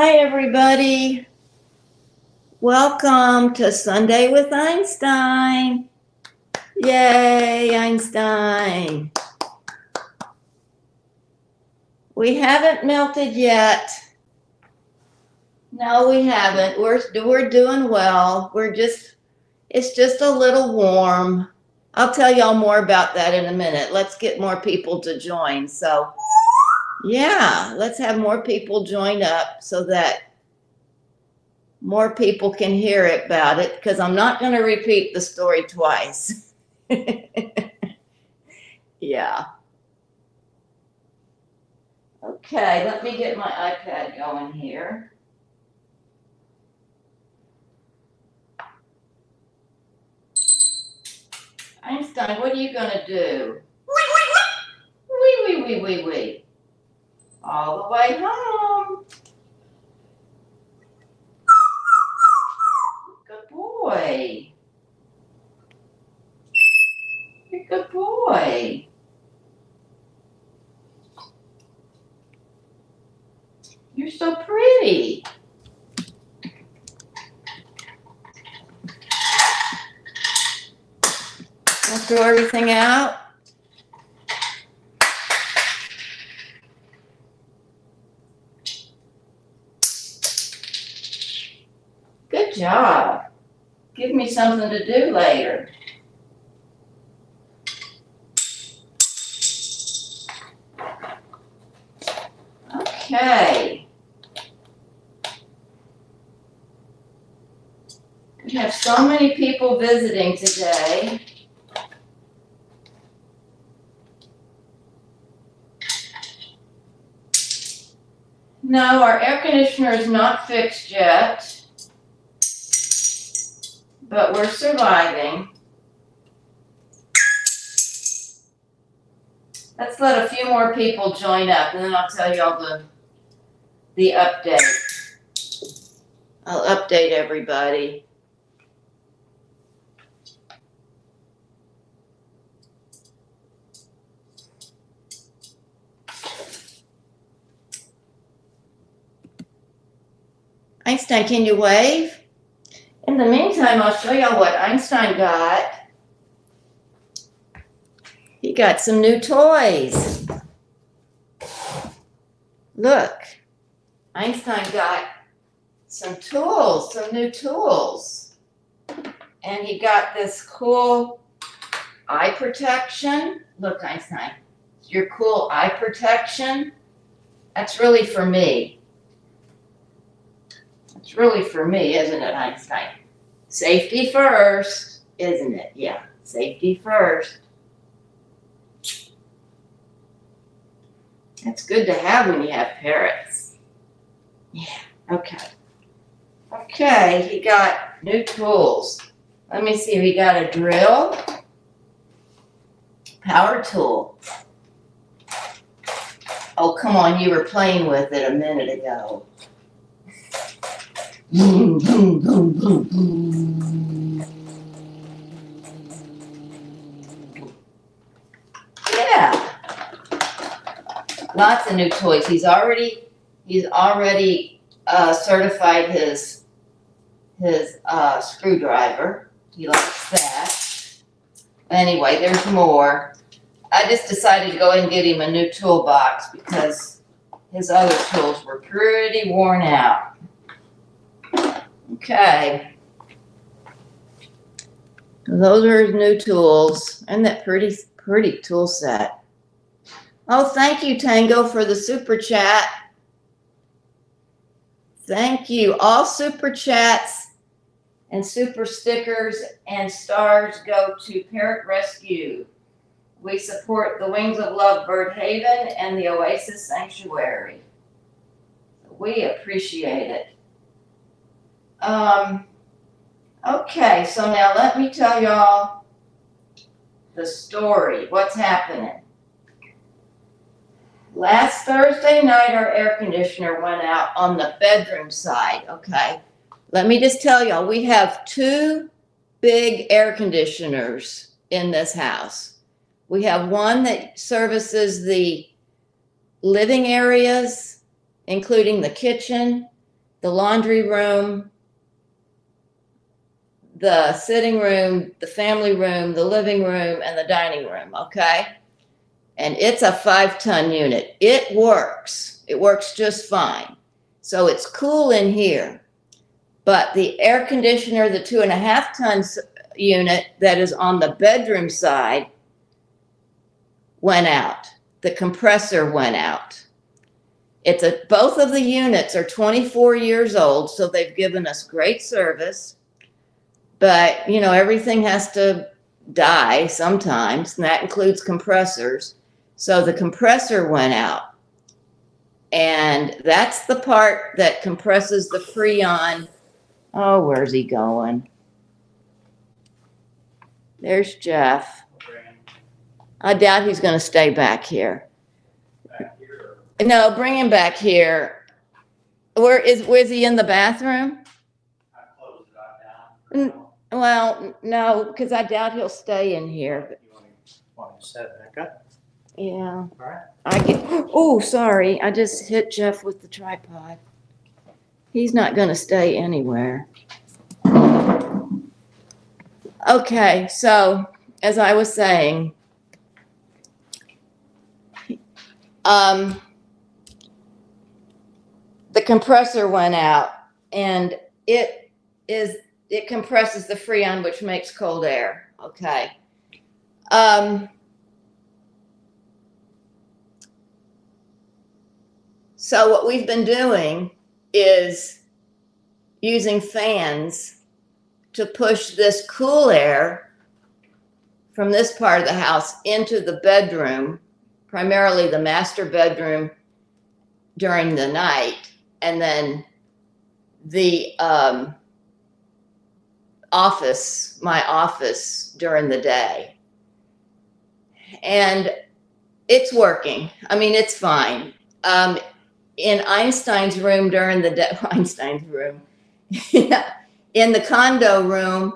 Hi, everybody. Welcome to Sunday with Einstein. Yay, Einstein. We haven't melted yet. No, we haven't. We're, we're doing well. We're just, it's just a little warm. I'll tell y'all more about that in a minute. Let's get more people to join. So, yeah, let's have more people join up so that more people can hear about it because I'm not going to repeat the story twice. yeah. Okay, let me get my iPad going here. Einstein, what are you going to do? Wee, wee, wee, wee, wee. All the way home. Good boy. You're good boy. You're so pretty. Throw everything out. Job. Give me something to do later. Okay. We have so many people visiting today. No, our air conditioner is not fixed yet. But we're surviving. Let's let a few more people join up and then I'll tell you all the the update. I'll update everybody. Einstein, can you wave? In the meantime, I'll show y'all what Einstein got. He got some new toys. Look, Einstein got some tools, some new tools. And he got this cool eye protection. Look, Einstein, your cool eye protection. That's really for me. It's really for me, isn't it, Einstein? Safety first, isn't it? Yeah, safety first. That's good to have when you have parrots. Yeah, okay. Okay, he got new tools. Let me see, we got a drill, power tool. Oh, come on, you were playing with it a minute ago. Yeah. Lots of new toys. He's already he's already uh, certified his his uh, screwdriver. He likes that. Anyway, there's more. I just decided to go and get him a new toolbox because his other tools were pretty worn out. Okay. Those are his new tools and that pretty, pretty tool set. Oh, thank you, Tango, for the super chat. Thank you. All super chats and super stickers and stars go to Parrot Rescue. We support the Wings of Love Bird Haven and the Oasis Sanctuary. We appreciate it. Um, okay, so now let me tell y'all the story. What's happening? Last Thursday night, our air conditioner went out on the bedroom side. Okay, let me just tell y'all we have two big air conditioners in this house. We have one that services the living areas, including the kitchen, the laundry room, the sitting room, the family room, the living room, and the dining room, okay? And it's a five ton unit. It works. It works just fine. So it's cool in here. But the air conditioner, the two and a half tons unit that is on the bedroom side, went out. The compressor went out. It's a both of the units are 24 years old, so they've given us great service. But you know, everything has to die sometimes, and that includes compressors. So the compressor went out. And that's the part that compresses the Freon. Oh, where's he going? There's Jeff. I doubt he's going to stay back here. No, bring him back here. Where is, where's he in the bathroom? Well, no, because I doubt he'll stay in here. You want to, want to set back up? Yeah. All right. I get, oh, sorry, I just hit Jeff with the tripod. He's not gonna stay anywhere. Okay, so as I was saying, um, the compressor went out and it is, it compresses the freon, which makes cold air, okay? Um, So what we've been doing is using fans to push this cool air from this part of the house into the bedroom, primarily the master bedroom during the night, and then the um, office, my office during the day. And it's working. I mean, it's fine. Um, in Einstein's room during the day, Einstein's room, in the condo room,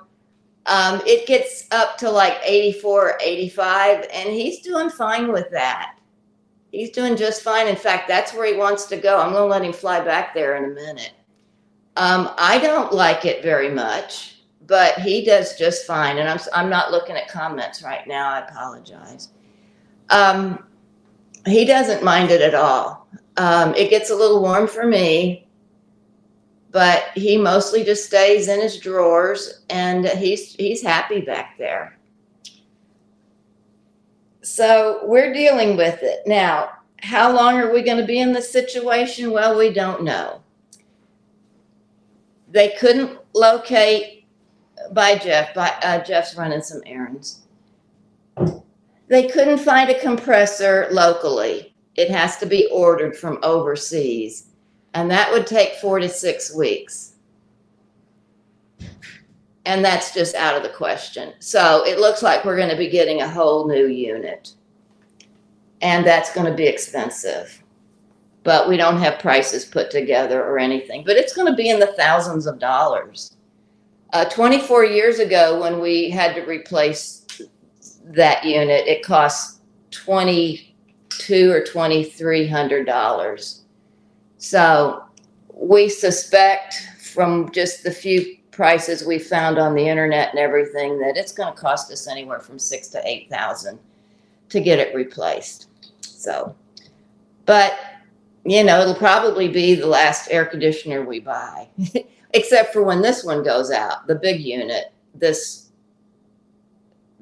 um, it gets up to like 84, 85, and he's doing fine with that. He's doing just fine. In fact, that's where he wants to go. I'm going to let him fly back there in a minute. Um, I don't like it very much, but he does just fine. And I'm, I'm not looking at comments right now. I apologize. Um, he doesn't mind it at all. Um, it gets a little warm for me, but he mostly just stays in his drawers and he's he's happy back there. So we're dealing with it. Now, how long are we going to be in this situation? Well, we don't know. They couldn't locate by Jeff. By uh, Jeff's running some errands. They couldn't find a compressor locally. It has to be ordered from overseas, and that would take four to six weeks. And that's just out of the question. So it looks like we're going to be getting a whole new unit, and that's going to be expensive. But we don't have prices put together or anything, but it's going to be in the thousands of dollars. Uh, 24 years ago, when we had to replace that unit, it cost 22 or 23 hundred dollars. So we suspect from just the few prices we found on the internet and everything that it's going to cost us anywhere from six to eight thousand to get it replaced. So, but you know, it'll probably be the last air conditioner we buy, except for when this one goes out, the big unit, this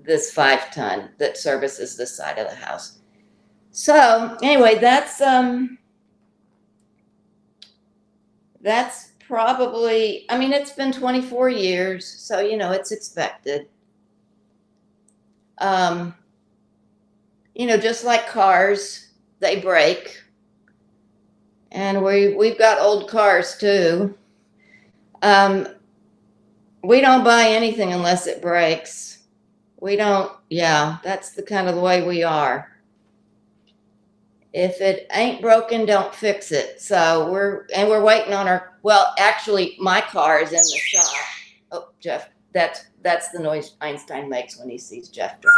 this five ton that services this side of the house. So anyway, that's um that's probably I mean it's been 24 years, so you know it's expected. Um you know, just like cars, they break. And we we've got old cars too. Um we don't buy anything unless it breaks. We don't, yeah, that's the kind of the way we are. If it ain't broken, don't fix it. So we're, and we're waiting on our, well, actually, my car is in the shop. Oh, Jeff, that's, that's the noise Einstein makes when he sees Jeff drive.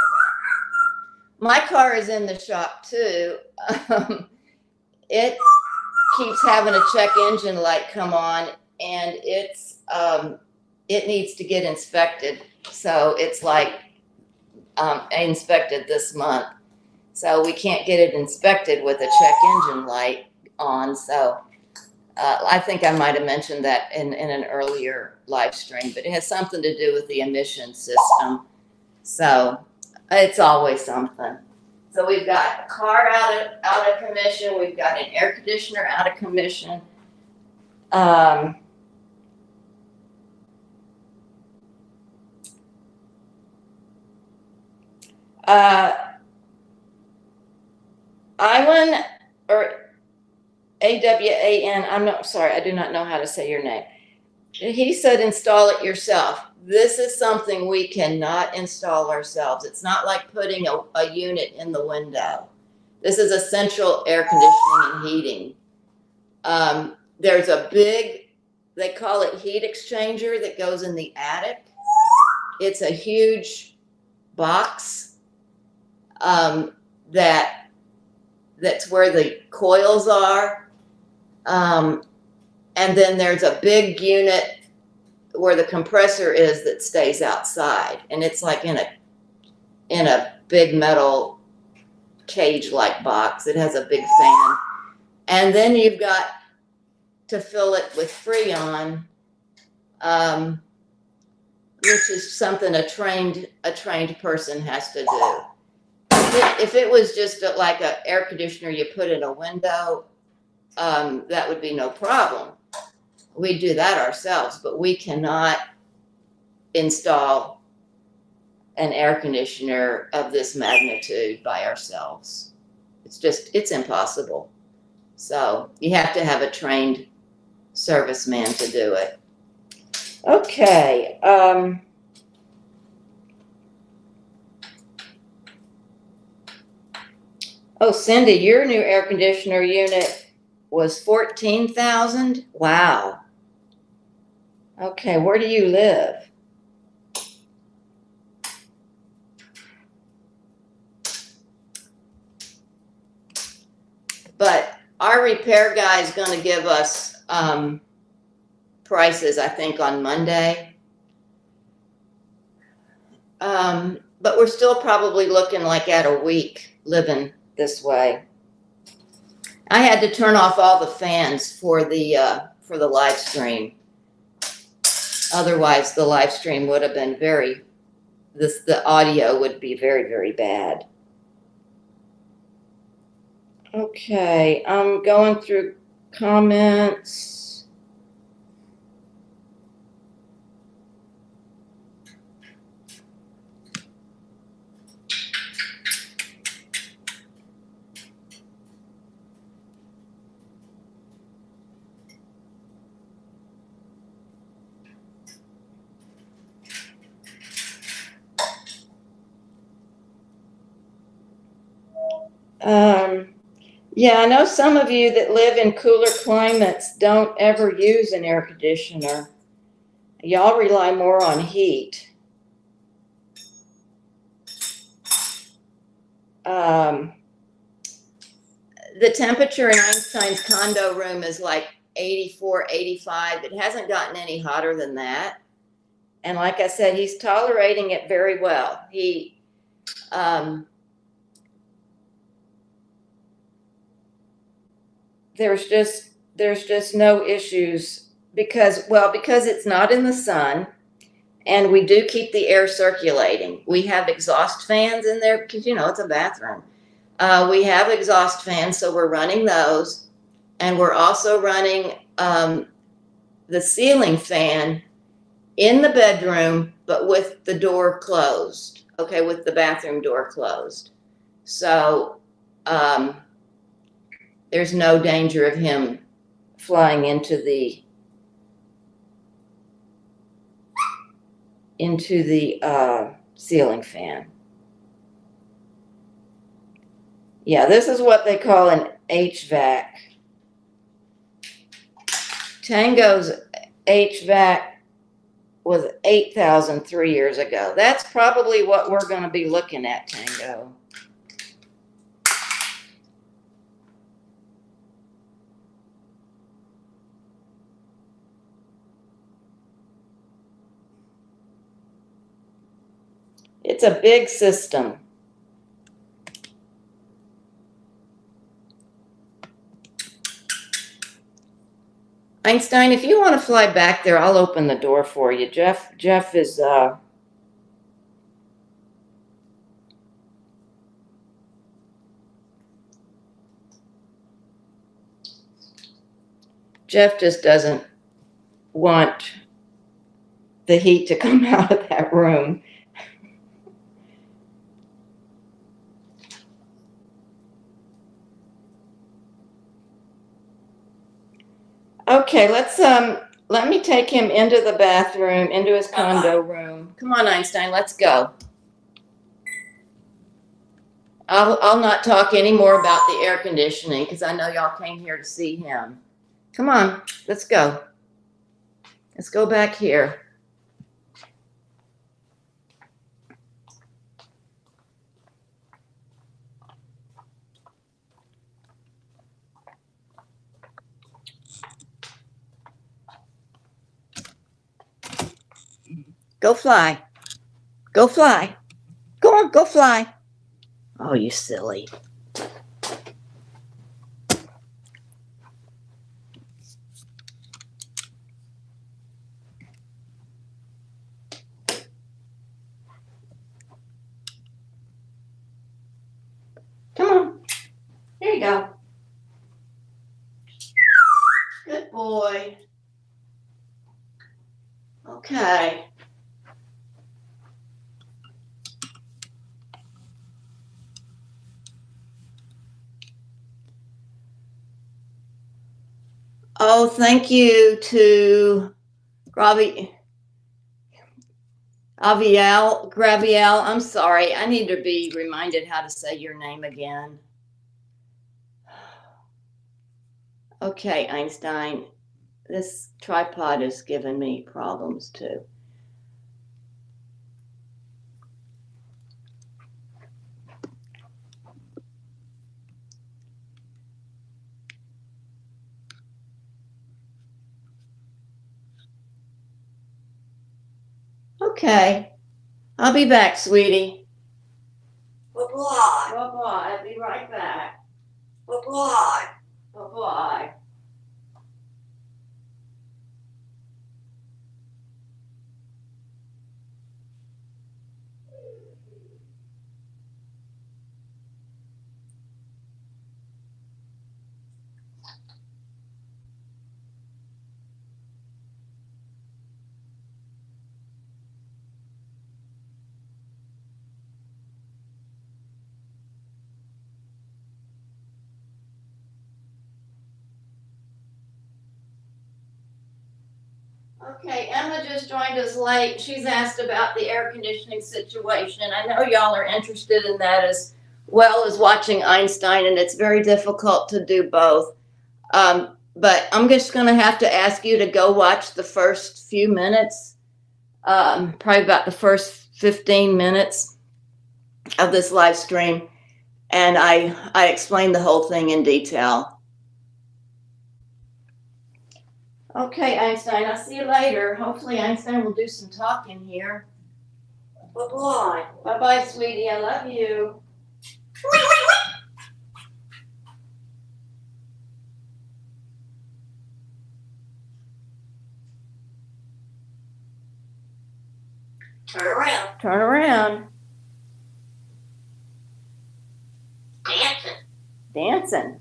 My car is in the shop too. Um, it, keeps having a check engine light come on and it's, um, it needs to get inspected. So it's like, um, inspected this month. So we can't get it inspected with a check engine light on, so. Uh, I think I might have mentioned that in, in an earlier live stream, but it has something to do with the emission system. So it's always something. So we've got a car out of, out of commission, we've got an air conditioner out of commission. Um. Uh. Iwan, or A W A N, I'm not, sorry, I do not know how to say your name. He said install it yourself. This is something we cannot install ourselves. It's not like putting a, a unit in the window. This is a central air conditioning and heating. Um, there's a big, they call it heat exchanger that goes in the attic. It's a huge box um, that that's where the coils are. Um, and then there's a big unit where the compressor is that stays outside. And it's like in a in a big metal cage like box. It has a big fan. And then you've got to fill it with Freon, um, which is something a trained a trained person has to do it- if it was just a- like a air conditioner you put in a window, um, that would be no problem. We do that ourselves, but we cannot install an air conditioner of this magnitude by ourselves. It's just, it's impossible. So you have to have a trained serviceman to do it. Okay, um. Oh, Cindy, your new air conditioner unit was fourteen thousand? Wow. Okay, where do you live? But our repair guy is gonna give us, um, prices, I think, on Monday. Um, but we're still probably looking like at a week living this way. I had to turn off all the fans for the uh, for the live stream. Otherwise, the live stream would have been very this the audio would be very very bad. Okay, I'm going through comments. Um, yeah, I know some of you that live in cooler climates don't ever use an air conditioner. Y'all rely more on heat. Um, the temperature in Einstein's condo room is like 84, 85. It hasn't gotten any hotter than that. And like I said, he's tolerating it very well. He, um, there's just there's just no issues because well because it's not in the sun and we do keep the air circulating. We have exhaust fans in there because you know it's a bathroom. Uh, we have exhaust fans so we're running those. And we're also running um, the ceiling fan in the bedroom but with the door closed okay with the bathroom door closed. So um, there's no danger of him flying into the into the uh, ceiling fan. Yeah, this is what they call an HVAC. Tango's HVAC was eight thousand three years ago. That's probably what we're going to be looking at, Tango. It's a big system. Einstein, if you want to fly back there, I'll open the door for you. Jeff Jeff is uh Jeff just doesn't want the heat to come out of that room. Okay, let's um let me take him into the bathroom, into his condo room. Come on, Einstein, let's go. I'll I'll not talk anymore about the air conditioning because I know y'all came here to see him. Come on, let's go. Let's go back here. Go fly. Go fly. Go on, go fly. Oh, you silly. Come on. There you go. Good boy. Okay. Oh, thank you to Gravi, Aviel, Graviel. I'm sorry. I need to be reminded how to say your name again. Okay, Einstein. This tripod is giving me problems too. Okay. I'll be back, sweetie. Bye bye. Bye bye. I'll be right back. Bye bye. Bye bye. Just joined us late. She's asked about the air conditioning situation. I know y'all are interested in that as well as watching Einstein, and it's very difficult to do both. Um, but I'm just going to have to ask you to go watch the first few minutes, um, probably about the first 15 minutes of this live stream, and I I explained the whole thing in detail. Okay, Einstein, I'll see you later. Hopefully, Einstein will do some talking here. Bye-bye. Bye bye, sweetie. I love you. Turn around. Turn around. Dancing. Dancing.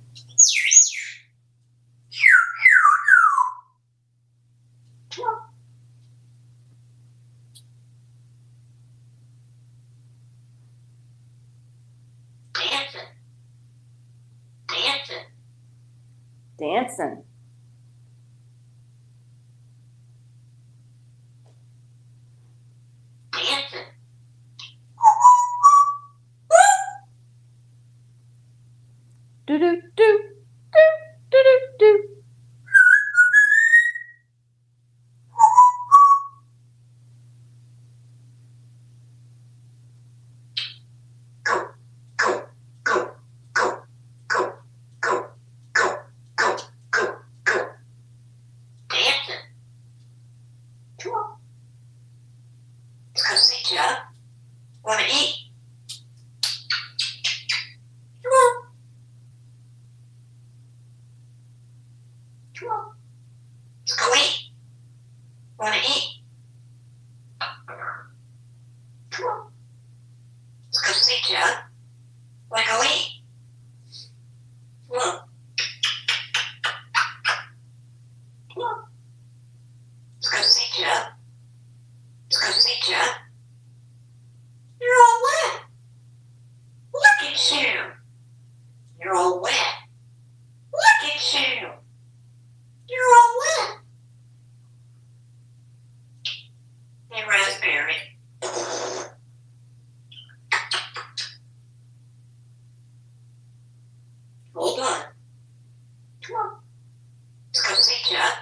Dancing. Dancing. Dancing. Do do Yeah.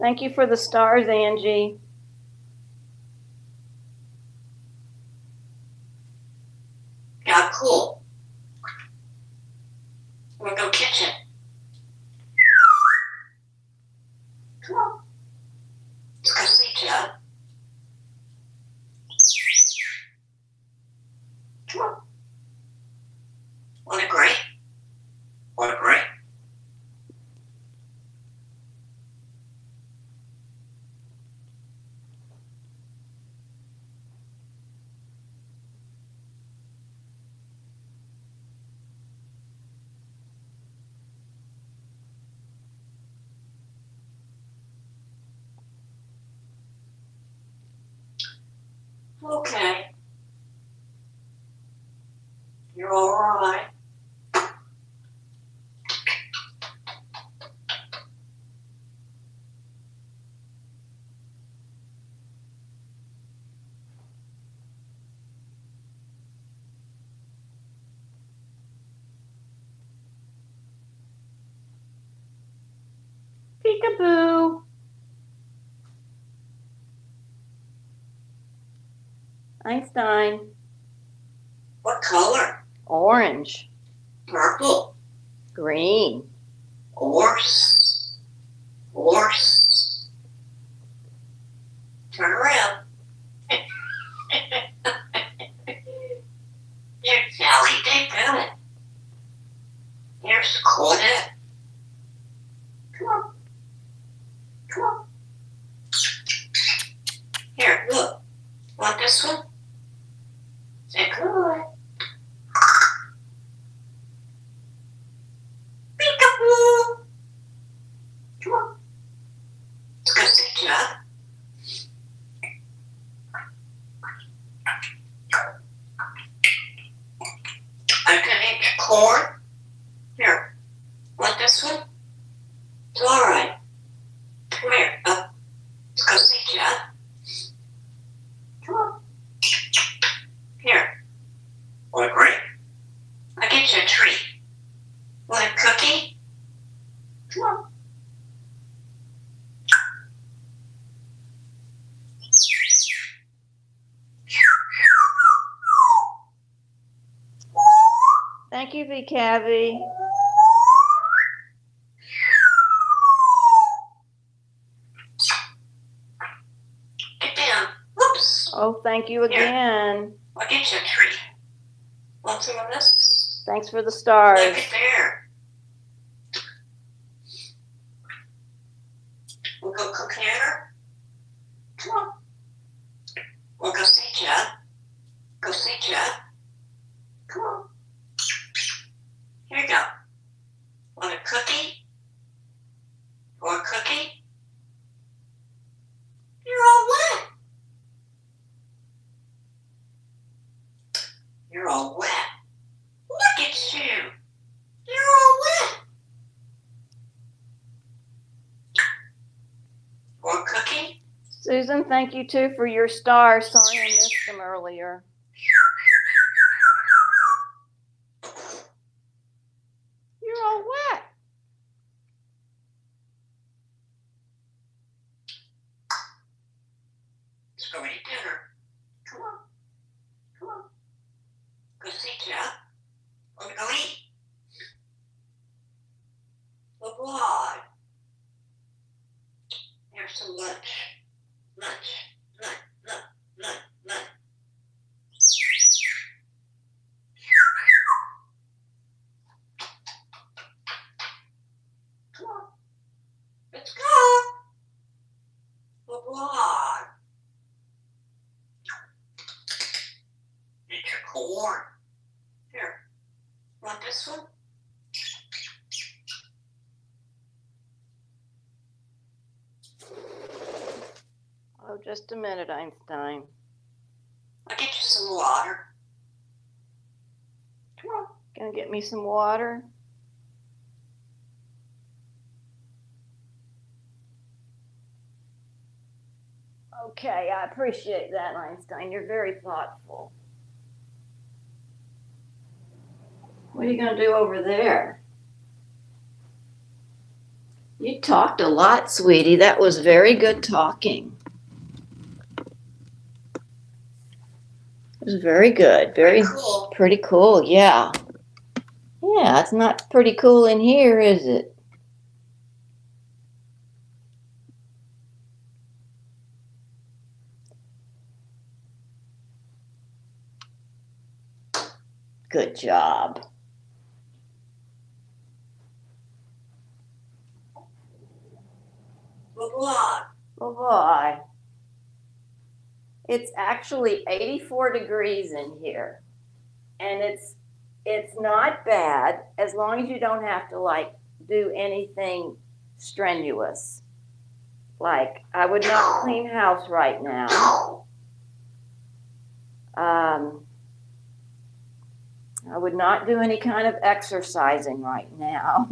Thank you for the stars, Angie. Peekaboo. Einstein. What color? Orange. Purple. Green. Horse. I'm gonna corn. Here, want this one? It's all right. Cavy Cavy. Hey, Whoops. Oh, thank you again. Here. I'll get you a treat. Want some of this? Thanks for the stars. Look at there. thank you too for your stars. Sorry I missed them earlier. Just a minute, Einstein. I'll get you some water. Come on. Gonna get me some water? Okay, I appreciate that, Einstein. You're very thoughtful. What are you going to do over there? You talked a lot, sweetie. That was very good talking. It was very good. Very Cool. pretty cool. Yeah. Yeah, it's not pretty cool in here, is it? Good job. Blah, blah. It's actually 84 degrees in here. And it's it's not bad as long as you don't have to like do anything strenuous. Like I would not clean house right now. Um, I would not do any kind of exercising right now.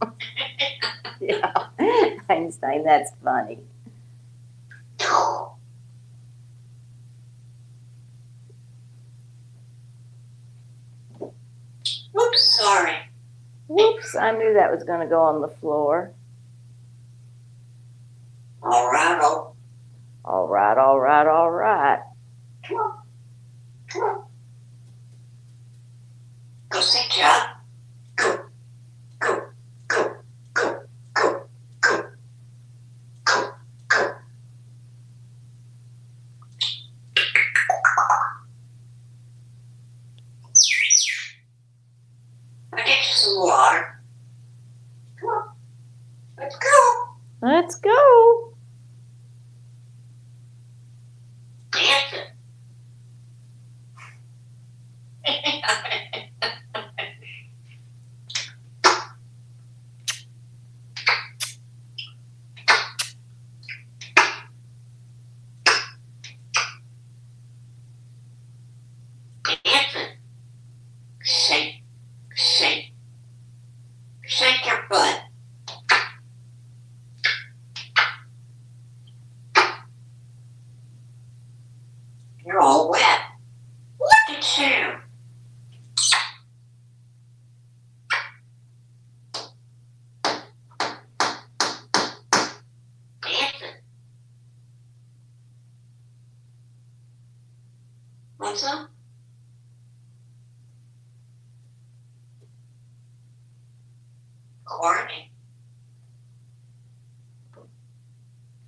yeah. Einstein, that's funny. Oops, sorry. Whoops, I knew that was going to go on the floor. All right, oh, All right, all right, all right. Some? Corny.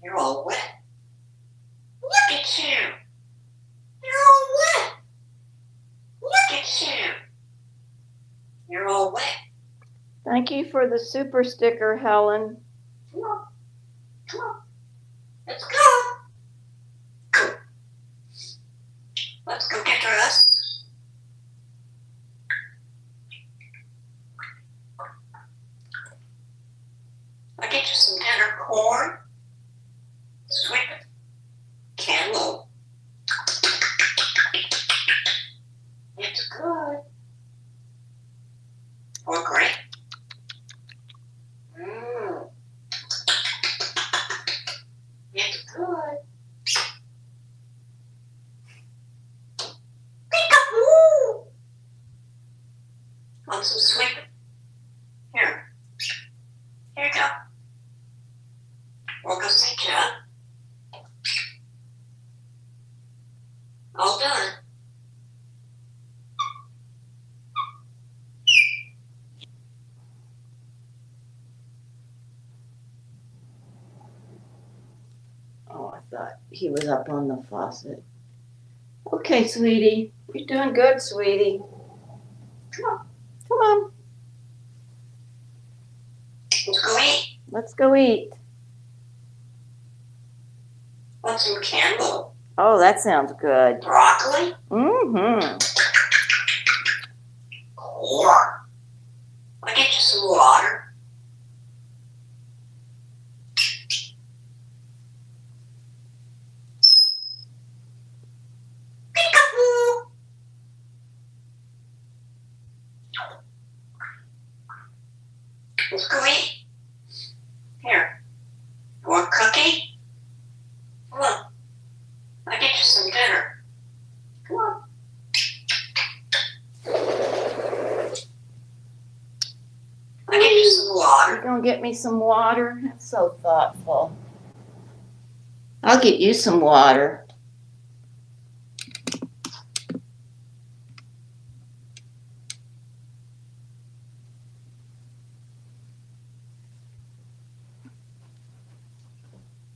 You're all wet. Look at you. You're all wet. Look at you. You're all wet. Thank you for the super sticker, Helen. Come on. Come on. Let's go. Go. Let's go get dressed. I'll get you some dinner corn, sweet cantaloupe. It's good. Or great. Mmm. It's good. Peekaboo! Want some sweet? Here. Here you go. We'll go see Jeff. All done. Oh, I thought he was up on the faucet. Okay, sweetie. You're doing good, sweetie. Come on. Come on. Let's go eat. Let's go eat. Want some cantaloupe? Oh, that sounds good. Broccoli? Mm-hmm. Corn. I'll get you some water. Peekaboo! Let's go eat. Here. You want a cookie? Come on. I'll get you some dinner. Come on. I'll get you some You're gonna get me some water? That's so thoughtful. I'll get you some water.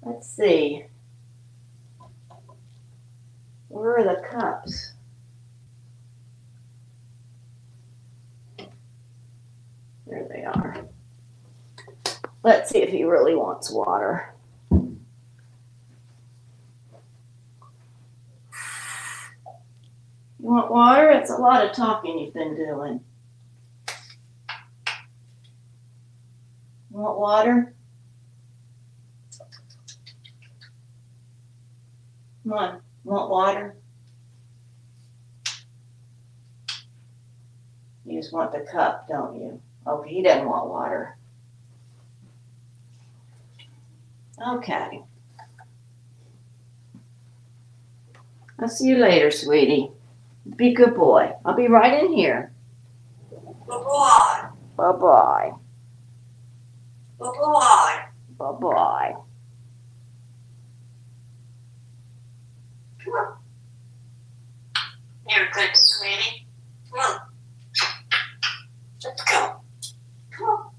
Let's see. Where are the cups? There they are. Let's see if he really wants water. You want water? It's a lot of talking you've been doing. You want water? Come on, you want water? You just want the cup, don't you? Okay, he doesn't want water. Okay. I'll see you later, sweetie. Be a good boy. I'll be right in here. Bye-bye. Bye bye. Bye-bye. Bye bye. You're good, sweetie. Come on. Let's go. Come on.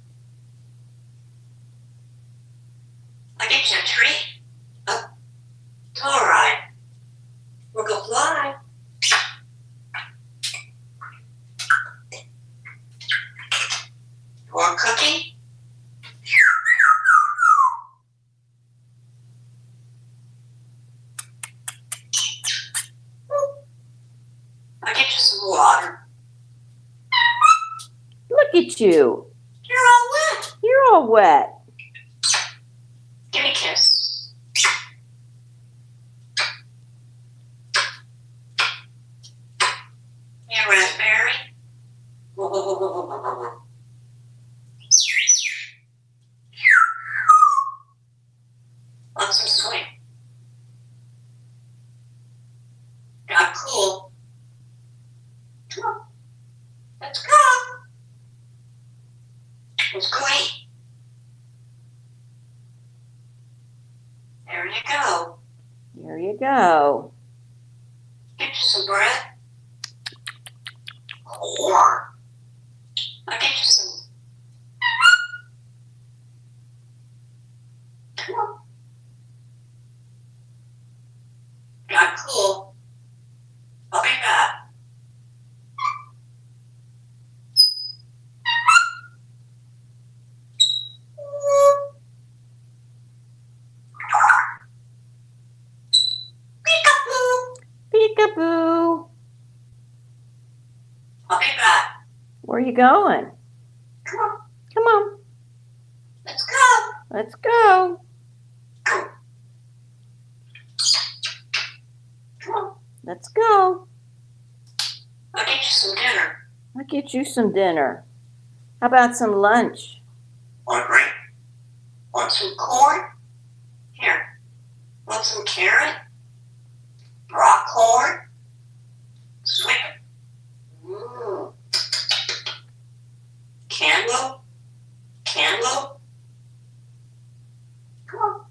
I get you a treat. Uh, it's all right. We'll go fly. You want cookie? I'll get you some water. Look at you. You're all wet. You're all wet. Give me a kiss. Yeah, raspberry. Want some sweet? Got cool. Come on. Let's go. Let's go eat. There you go. Here you go. Get you some bread. Or I'll get you some. Come on. Got cool. I'll be back. Peekaboo. Peekaboo. I'll be back. Where you going? Come on. Come on. Let's go. Let's go. Come on. Let's go. I'll get you some dinner. I'll get you some dinner. How about some lunch? Want grape? Want some corn? Here. Want some carrot? Raw corn? Sweet. Mmm. Cantaloupe? Cantaloupe? Come on.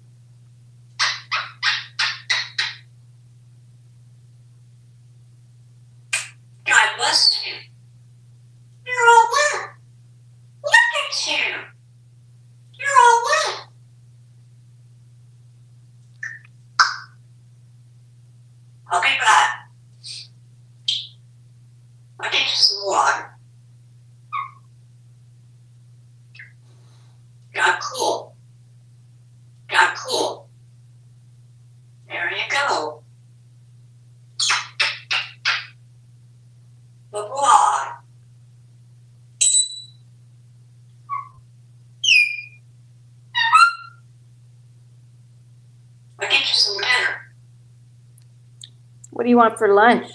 God bless you. You're all wet. Look at you. You're all wet. I'll be back. I'll get you some water. Got cool. Got cool. There you go. Bye-bye. I'll get you some dinner. What do you want for lunch?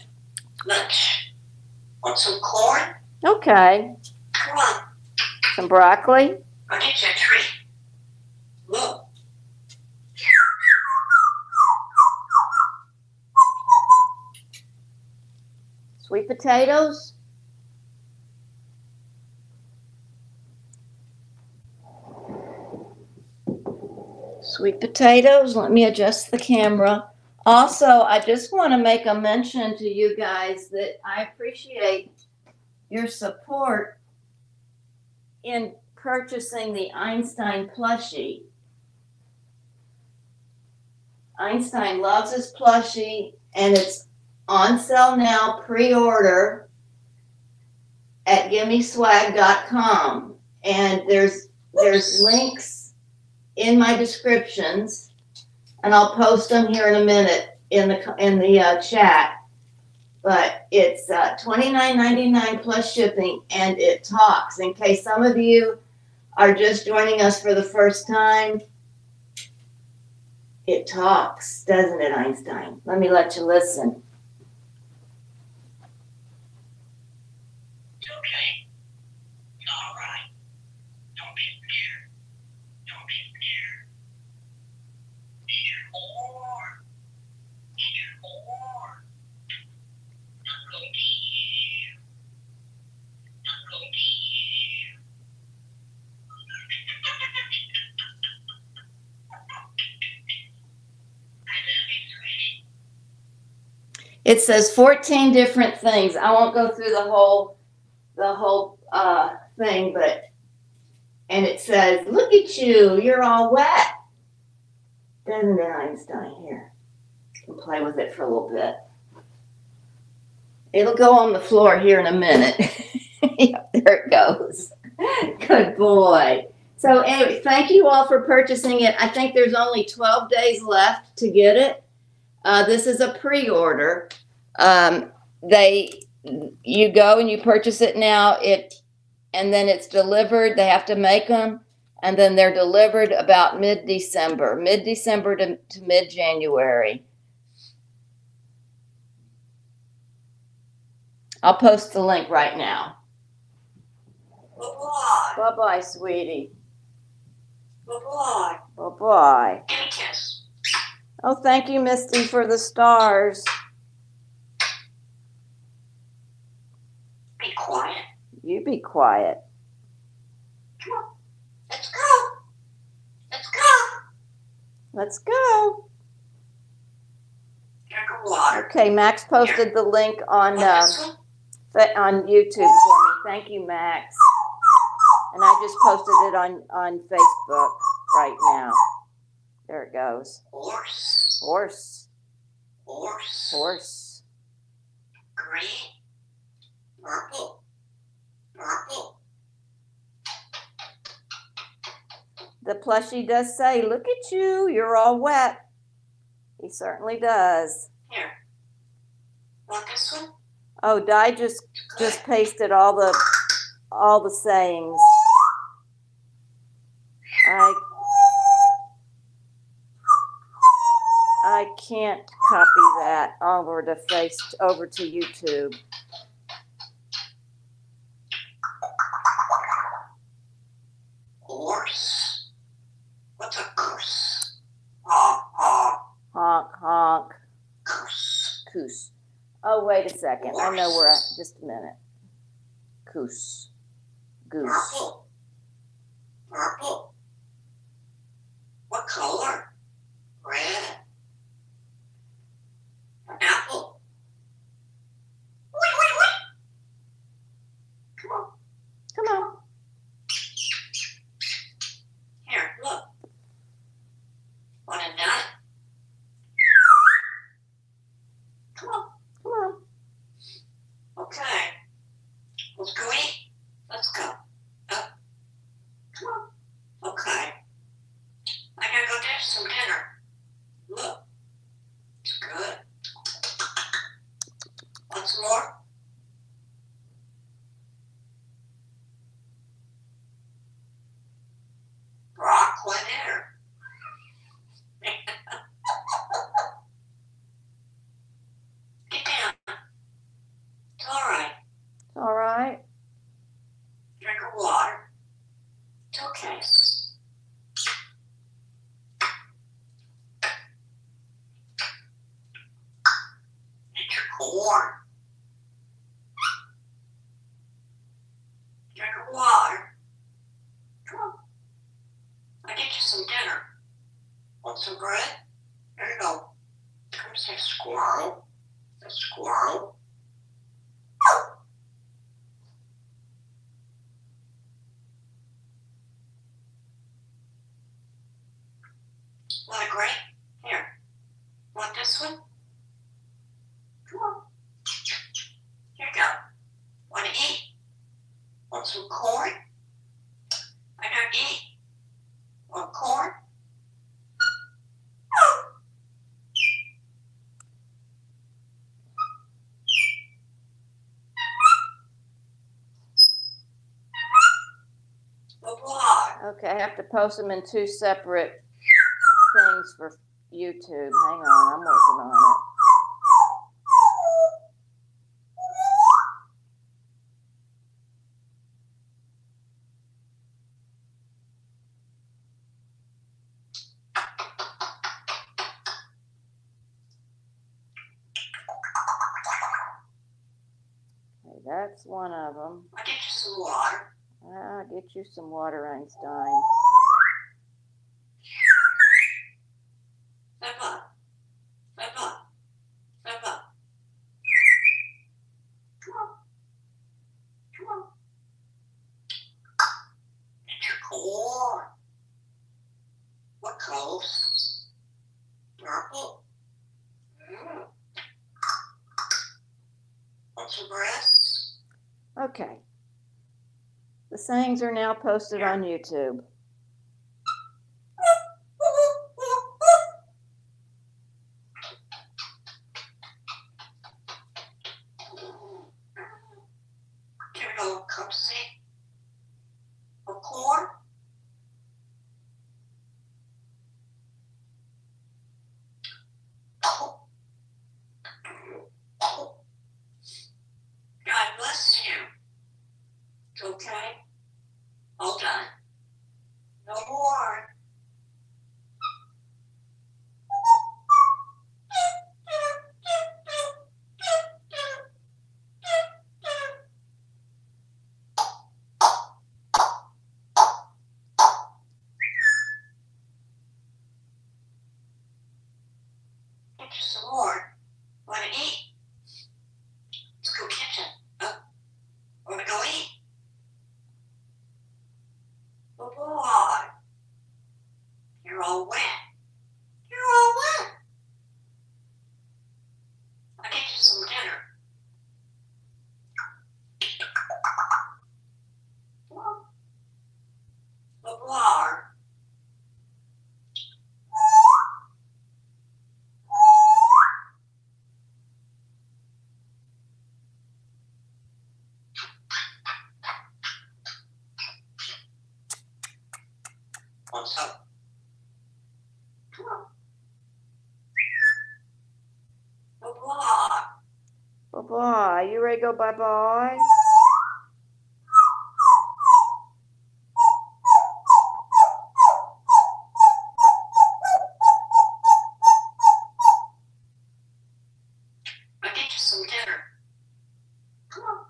Lunch. Want some corn? Okay. Come on. Some broccoli. I'll get you a treat. Look. Sweet potatoes. Sweet potatoes. Let me adjust the camera. Also, I just want to make a mention to you guys that I appreciate your support in purchasing the Einstein plushie. Einstein loves his plushie, and it's on sale now, pre-order at gimmeswag.com. And there's there's links in my descriptions, and I'll post them here in a minute in the in the uh, chat. But it's uh, twenty nine ninety nine plus shipping, and it talks. In case some of you are just joining us for the first time, it talks, doesn't it, Einstein? Let me let you listen. Okay. All right. Don't be scared. Don't be scared. Hear more. Hear more. I'm going to hear. I'm going to hear. I love you, sweetie. It says 14 different things. I won't go through the whole the whole uh thing, but and it says, "Look at you, you're all wet." It, Einstein? Here, can play with it for a little bit. It'll go on the floor here in a minute. yep, there it goes. Good boy. So anyway, thank you all for purchasing it. I think there's only 12 days left to get it. Uh, this is a pre-order. Um, they, you go and you purchase it now. It, and then it's delivered. They have to make them, and then they're delivered about mid-December, mid-December to, to mid-January. I'll post the link right now. Bye bye, sweetie. Bye bye. A kiss. Oh, thank you, Misty, for the stars. Be quiet. You be quiet. Come on. Let's go. Let's go. Let's go. Drink water. Okay, Max posted the link on uh, this one? fa- on YouTube for me. Thank you, Max. And I just posted it on on Facebook right now. There it goes. Horse. Horse, Horse. horse. Green. Purple. Purple. The plushie does say, "Look at you, you're all wet." He certainly does. Here. Want this one? Oh, Di just just pasted all the all the sayings. I I can't copy that over to face over to YouTube. Horse. What's a curse? Honk, honk, Honk honk curse. coos. Oh wait a second. I know where I just a minute. Coos. Goose. Purple. Purple. What color? Red. Okay, I have to post them in two separate things for YouTube. Hang on, I'm working on it. that's one of them. I'll get you some water. I'll get you some water, Einstein. Okay. The sayings are now posted yeah. on YouTube. bye bye. Get you some dinner. Come on.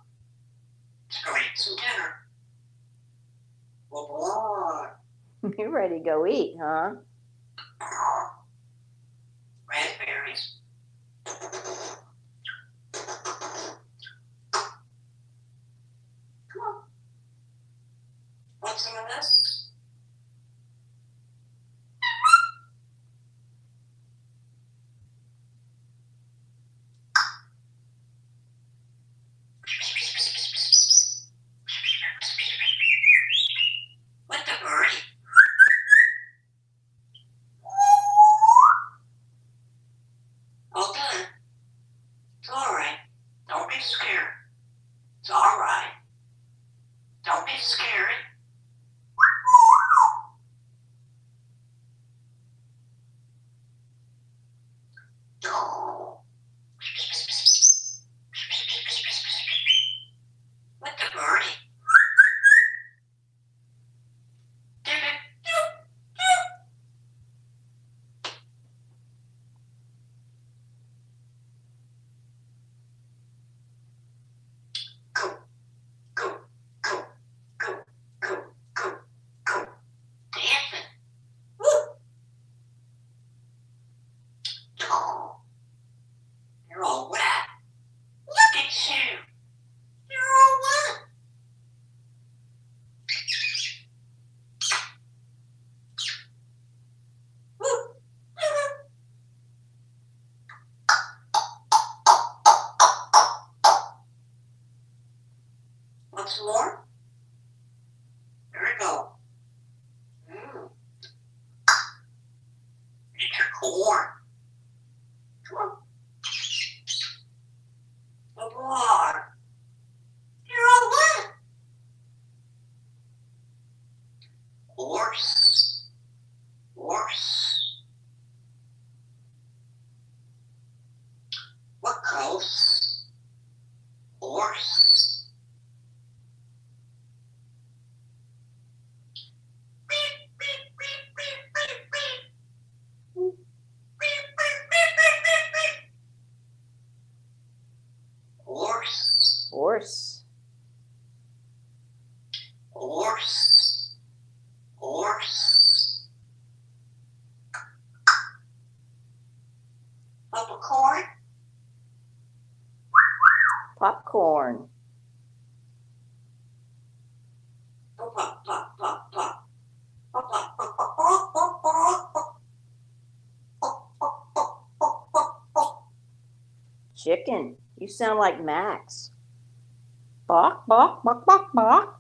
Let's go eat some dinner. You're ready to go eat, huh? Iya. chicken. You sound like Max. Bok bok bok bok bok.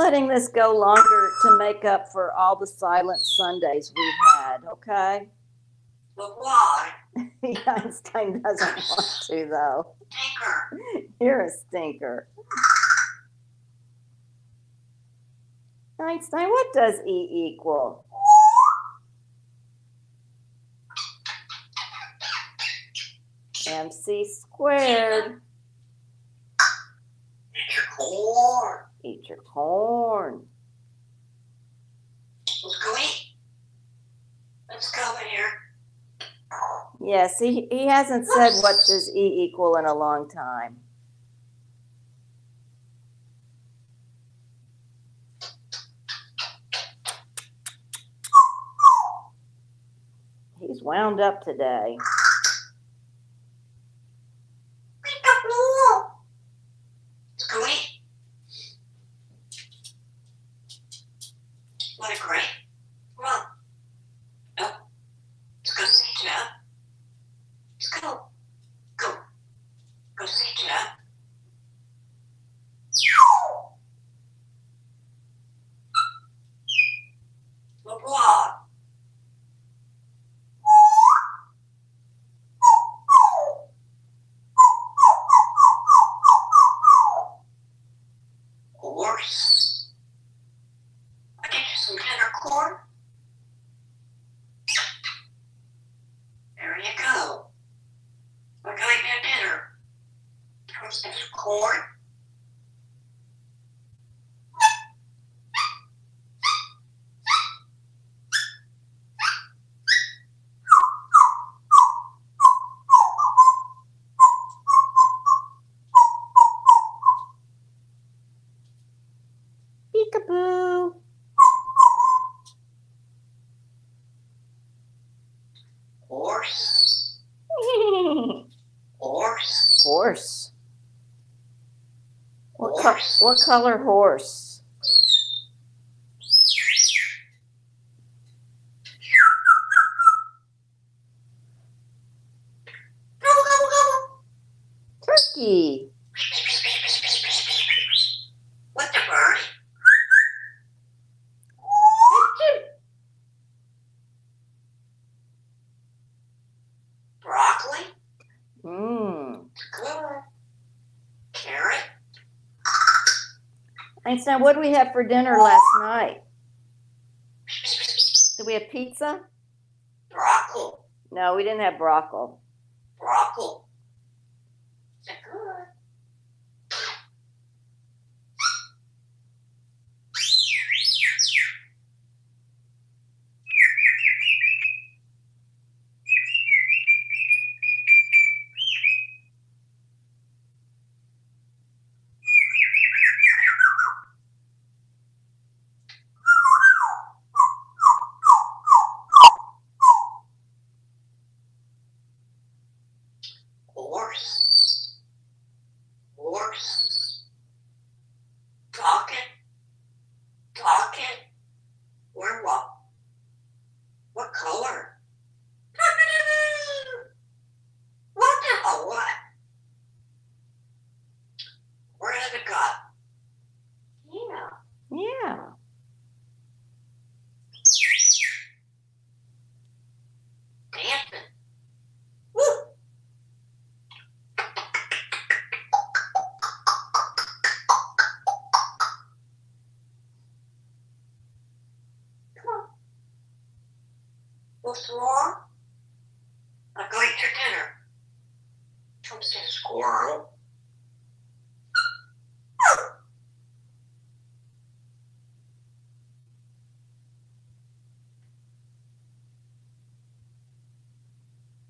letting this go longer to make up for all the silent Sundays we've had, okay? But why? Einstein doesn't want to, though. Stinker. You're a stinker. Einstein, what does E equal? MC squared horn. Let's come in here. Yes, he, he hasn't said what does E equal in a long time. He's wound up today. board. What color horse? Gobble, gobble, gobble. Turkey. What the bird? Broccoli. Mmm. Good. Carrot. What did we have for dinner last night? Did we have pizza? Broccoli. No, we didn't have. Broccoli. Horse. Talking. Talking. Where what? What color? What the hell? What? Where has it got? Yeah. Yeah. Dancing. Woo! Come on. What's wrong? I'm going to dinner. Come say squirrel.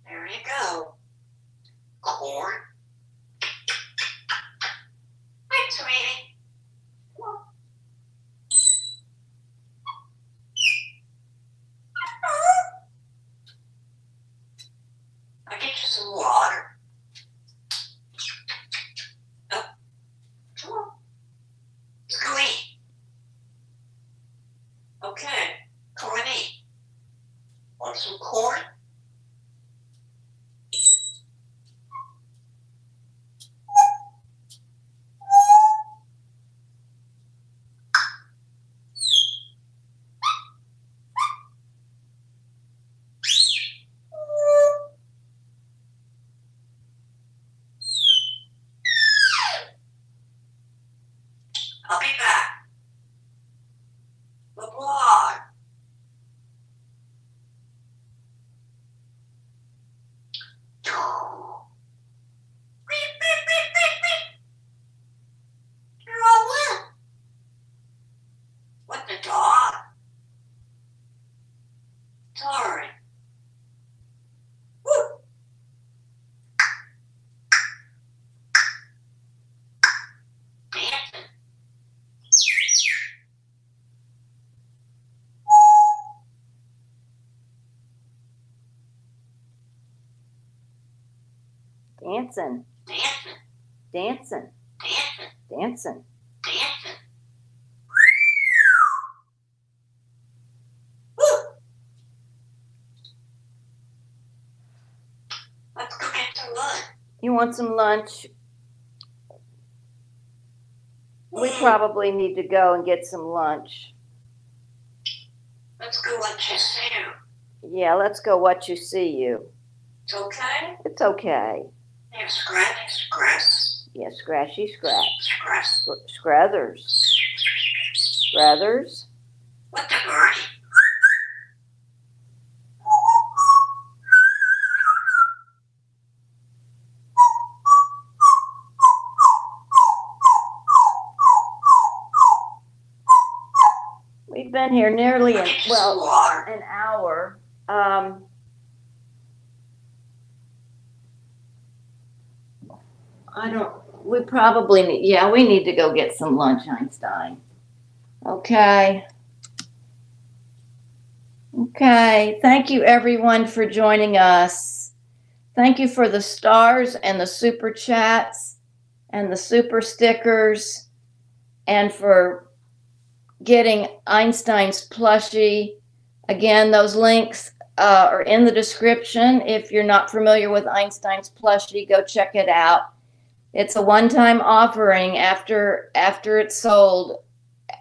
There you go. Corn. Hi, sweetie. Come on. I'll get you some water. Oh, come on. Let's go eat. Okay, come and eat. Want some corn? I'll be back. LeBlanc. Beep, beep, beep, beep, beep. You're all wet. What the dog? Sorry. Woo. Dancing. Dancing. Dancing. Dancing. Dancing. Let's go get some lunch. You want some lunch? We Mm. probably need to go and get some lunch. Let's go let you see. Yeah, let's go what you see you. It's okay? It's okay. Scratch, scratch, Yeah, scratchy scratch. scratch. Scr- Scruthers. Scruthers. What the birdie? We've been here nearly an, Get you some well, an hour. Um, I don't, we probably need, yeah, we need to go get some lunch, Einstein. Okay. Okay, thank you everyone for joining us. Thank you for the stars and the super chats and the super stickers. and for getting Einstein's plushie. Again, those links uh, are in the description. If you're not familiar with Einstein's plushie, go check it out. It's a one-time offering after after it's sold.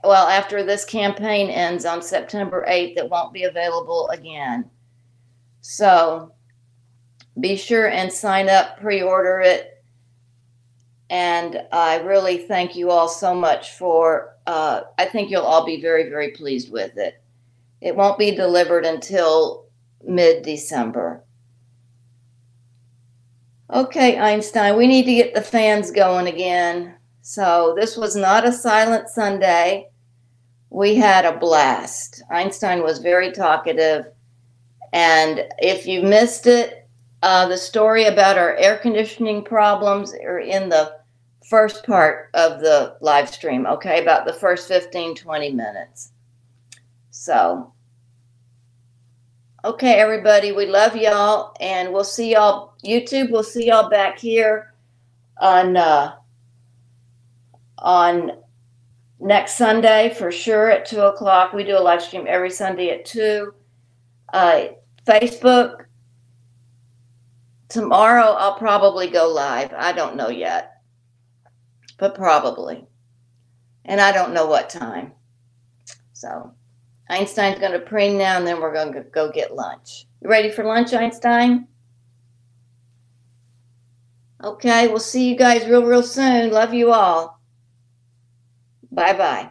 Well, after this campaign ends on September 8th, it won't be available again. So be sure and sign up, pre-order it. And I really thank you all so much for, uh, I think you'll all be very, very pleased with it. It won't be delivered until mid December. Okay, Einstein, we need to get the fans going again. So this was not a silent Sunday. We had a blast. Einstein was very talkative. And if you missed it, uh, the story about our air conditioning problems are in the first part of the live stream, okay? About the first 15, 20 minutes. So, okay, everybody, we love y'all, and we'll see y'all, YouTube, we'll see y'all back here on, uh, on next Sunday for sure at 2 o'clock. We do a live stream every Sunday at 2. Uh, Facebook, tomorrow I'll probably go live. I don't know yet, but probably. And I don't know what time. So Einstein's going to preen now and then we're going to go get lunch. You ready for lunch, Einstein? Okay, we'll see you guys real, real soon. Love you all. Bye bye.